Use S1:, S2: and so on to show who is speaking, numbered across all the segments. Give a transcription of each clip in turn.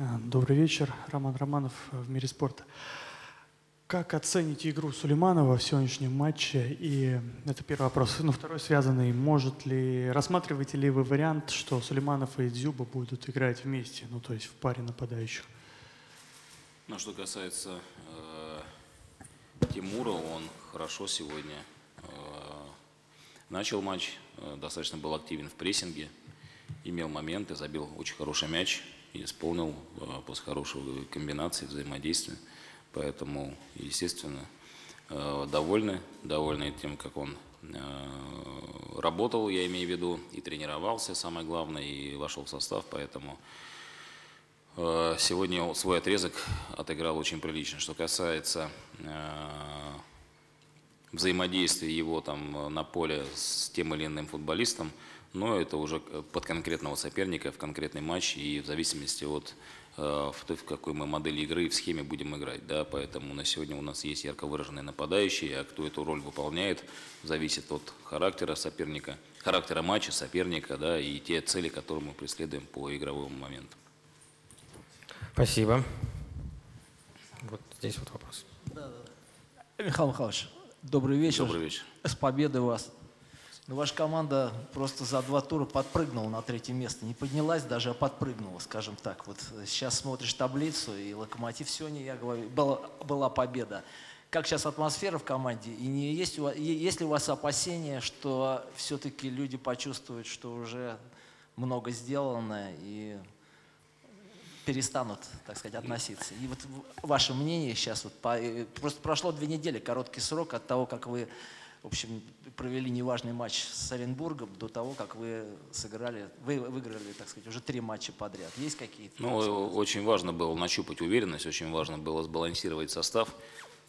S1: А, добрый вечер. Роман Романов в «Мире спорта». Как оцените игру Сулейманова в сегодняшнем матче? И это первый вопрос. Ну, второй связанный. Может ли, рассматриваете ли вы вариант, что Сулейманов и Дзюба будут играть вместе, ну, то есть в паре нападающих?
S2: Ну, что касается э, Тимура, он хорошо сегодня э, начал матч, э, достаточно был активен в прессинге, имел моменты, забил очень хороший мяч исполнил э, после хорошего комбинации, взаимодействия. Поэтому, естественно, э, довольны, довольны тем, как он э, работал, я имею в виду, и тренировался, самое главное, и вошел в состав, поэтому сегодня свой отрезок отыграл очень прилично. Что касается взаимодействия его там на поле с тем или иным футболистом, но это уже под конкретного соперника в конкретный матч и в зависимости от Э, в, в какой мы модели игры и в схеме будем играть. Да? Поэтому на сегодня у нас есть ярко выраженные нападающие, а кто эту роль выполняет, зависит от характера соперника, характера матча соперника да, и те цели, которые мы преследуем по игровому моменту.
S3: Спасибо. Вот здесь вот вопрос. Да,
S4: да. Михаил Михайлович, добрый вечер.
S2: Добрый вечер.
S4: С победой вас. Но ну, ваша команда просто за два тура подпрыгнула на третье место. Не поднялась даже, а подпрыгнула, скажем так. Вот сейчас смотришь таблицу, и «Локомотив» сегодня, я говорю, была, была победа. Как сейчас атмосфера в команде? И не, есть, у вас, есть ли у вас опасения, что все-таки люди почувствуют, что уже много сделано, и перестанут, так сказать, относиться. И вот ваше мнение сейчас, вот по, э, просто прошло две недели, короткий срок от того, как вы в общем, провели неважный матч с Оренбургом до того, как вы сыграли, вы выиграли, так сказать, уже три матча подряд. Есть какие-то?
S2: Ну, очень важно было нащупать уверенность, очень важно было сбалансировать состав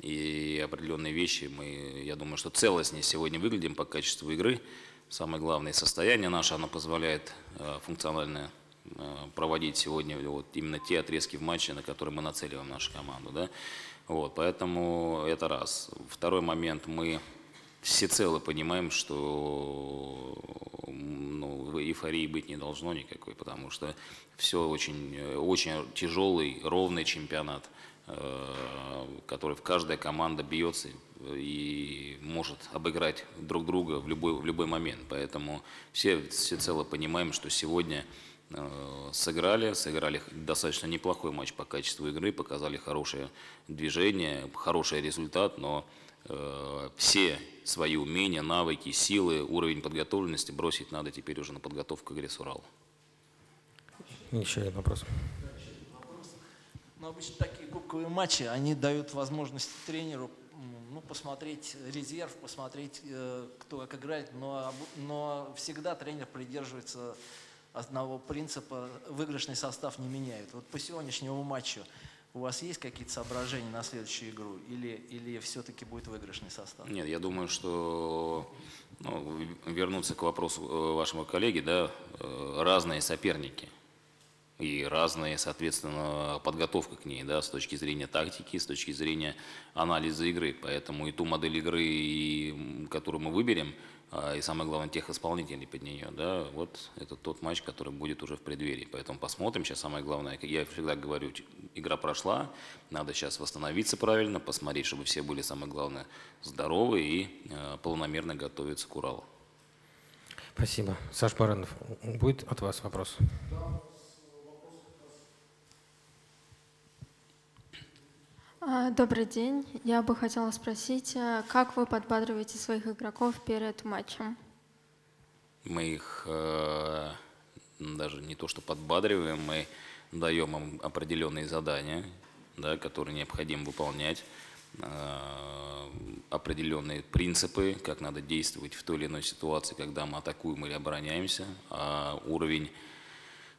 S2: и определенные вещи. Мы, я думаю, что целостнее сегодня выглядим по качеству игры. Самое главное, состояние наше, оно позволяет э, функционально э, проводить сегодня вот именно те отрезки в матче, на которые мы нацеливаем нашу команду. Да? Вот, поэтому это раз. Второй момент, мы всецело понимаем, что ну, эйфории быть не должно никакой, потому что все очень, очень тяжелый, ровный чемпионат, э, который в каждая команда бьется и может обыграть друг друга в любой, в любой момент. Поэтому все всецело понимаем, что сегодня э, сыграли, сыграли достаточно неплохой матч по качеству игры, показали хорошее движение, хороший результат, но все свои умения, навыки, силы, уровень подготовленности бросить надо теперь уже на подготовку к игре с Уралом.
S3: Еще один вопрос.
S4: Ну, обычно такие кубковые матчи, они дают возможность тренеру ну, посмотреть резерв, посмотреть, э, кто как играет, но, но всегда тренер придерживается одного принципа, выигрышный состав не меняет. Вот по сегодняшнему матчу у вас есть какие-то соображения на следующую игру или, или все-таки будет выигрышный состав?
S2: Нет, я думаю, что ну, вернуться к вопросу э, вашего коллеги, да, э, разные соперники и разная, соответственно, подготовка к ней, да, с точки зрения тактики, с точки зрения анализа игры. Поэтому и ту модель игры, которую мы выберем, и самое главное, тех исполнителей под нее, да, вот это тот матч, который будет уже в преддверии. Поэтому посмотрим. Сейчас самое главное, как я всегда говорю, игра прошла, надо сейчас восстановиться правильно, посмотреть, чтобы все были, самое главное, здоровы и э, полномерно готовиться к Уралу.
S3: Спасибо. Саш Баранов, будет от вас вопрос? Да.
S5: Добрый день. Я бы хотела спросить, а, как вы подбадриваете своих игроков перед матчем?
S2: Мы их э, даже не то что подбадриваем, мы даем им определенные задания, да, которые необходимо выполнять, э, определенные принципы, как надо действовать в той или иной ситуации, когда мы атакуем или обороняемся, а уровень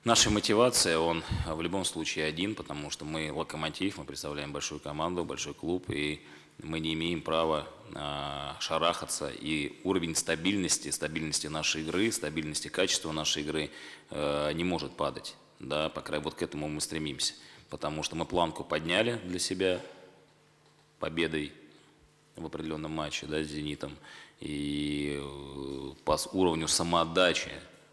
S2: Наша мотивация, он в любом случае один, потому что мы локомотив, мы представляем большую команду, большой клуб, и мы не имеем права а, шарахаться, и уровень стабильности, стабильности нашей игры, стабильности качества нашей игры а, не может падать. Да, по крайней вот к этому мы стремимся, потому что мы планку подняли для себя победой в определенном матче да, с «Зенитом», и э, по уровню самоотдачи,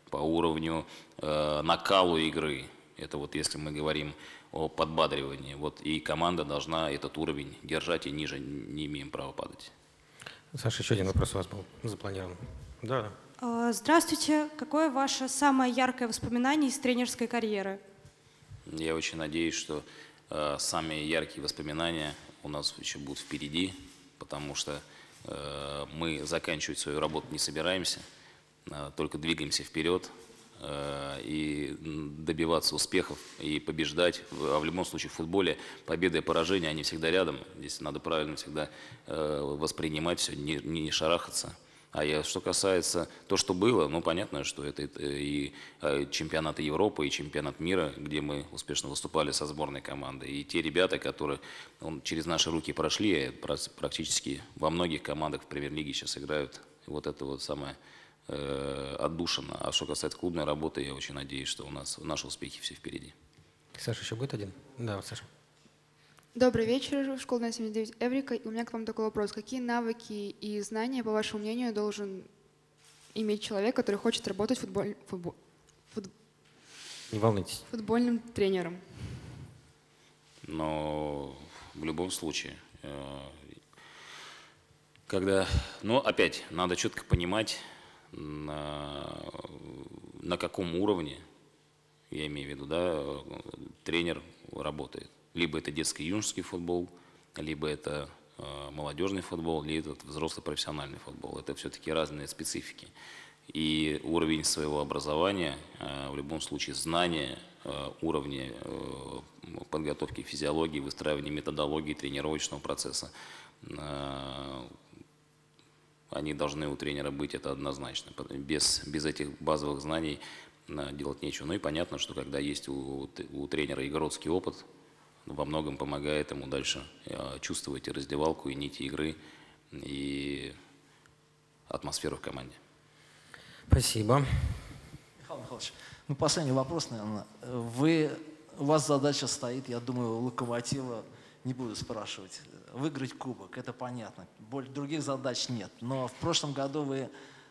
S2: по уровню э, накалу игры, Это вот если мы говорим о подбадривании. Вот и команда должна этот уровень держать и ниже не имеем права падать.
S3: Саша, еще один вопрос у вас был запланирован. Да, да.
S6: А, Здравствуйте. Какое ваше самое яркое воспоминание из тренерской карьеры?
S2: Я очень надеюсь, что э, самые яркие воспоминания у нас еще будут впереди, потому что э, мы заканчивать свою работу не собираемся, только двигаемся вперед э, и добиваться успехов и побеждать. А в любом случае в футболе победа и поражение, они всегда рядом. Здесь надо правильно всегда э, воспринимать все, не, не шарахаться. А я, что касается то, что было, ну, понятно, что это э, и э, чемпионаты Европы, и чемпионат мира, где мы успешно выступали со сборной командой. И те ребята, которые он, через наши руки прошли, э, практически во многих командах в премьер-лиге сейчас играют. Вот это вот самое э, отдушина. А что касается клубной работы, я очень надеюсь, что у нас наши успехи все впереди.
S3: Саша, еще будет один? Да, Саша.
S7: Добрый вечер, школа на 79 Эврика. И у меня к вам такой вопрос. Какие навыки и знания, по вашему мнению, должен иметь человек, который хочет работать футболь- футбо- фут-
S3: Не волнуйтесь.
S7: футбольным тренером?
S2: Но в любом случае, э, когда, ну, опять, надо четко понимать, на, на каком уровне, я имею в виду, да, тренер работает. Либо это детский юношеский футбол, либо это э, молодежный футбол, либо это взрослый профессиональный футбол. Это все-таки разные специфики. И уровень своего образования, э, в любом случае знания э, уровня подготовки физиологии, выстраивания методологии тренировочного процесса, они должны у тренера быть, это однозначно. Без, без этих базовых знаний э, делать нечего. Ну и понятно, что когда есть у, у тренера игротский опыт, во многом помогает ему дальше э, чувствовать и раздевалку, и нити игры, и атмосферу в команде.
S3: Спасибо.
S4: Михаил Михайлович, ну последний вопрос, наверное. Вы, у вас задача стоит, я думаю, у Локомотива, не буду спрашивать, выиграть кубок, это понятно. Боль, других задач нет. Но в прошлом году вы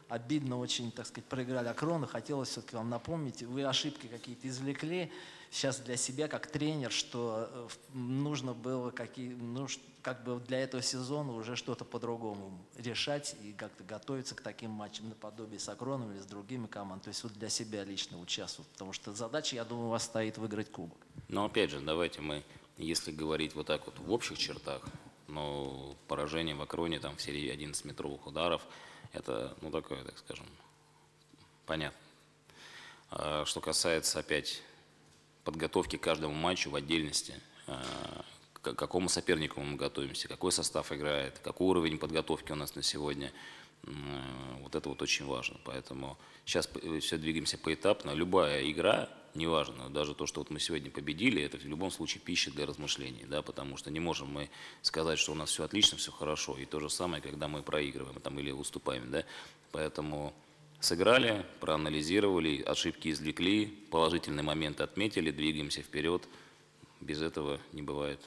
S4: обидно очень, так сказать, проиграли Акрону. Хотелось все-таки вам напомнить, вы ошибки какие-то извлекли сейчас для себя как тренер, что э, нужно было какие, ну, как бы для этого сезона уже что-то по-другому решать и как-то готовиться к таким матчам наподобие с Акроном или с другими командами. То есть вот для себя лично участвовать. Потому что задача, я думаю, у вас стоит выиграть кубок.
S2: Но опять же, давайте мы, если говорить вот так вот в общих чертах, но поражение в Акроне там в серии 11-метровых ударов, это, ну, такое, так скажем, понятно. А что касается опять подготовки к каждому матчу в отдельности, а, к какому сопернику мы готовимся, какой состав играет, какой уровень подготовки у нас на сегодня, вот это вот очень важно. Поэтому сейчас все двигаемся поэтапно. Любая игра, неважно, даже то, что вот мы сегодня победили, это в любом случае пища для размышлений, да, потому что не можем мы сказать, что у нас все отлично, все хорошо. И то же самое, когда мы проигрываем там, или уступаем. Да? Поэтому сыграли, проанализировали, ошибки извлекли, положительные моменты отметили, двигаемся вперед. Без этого не бывает.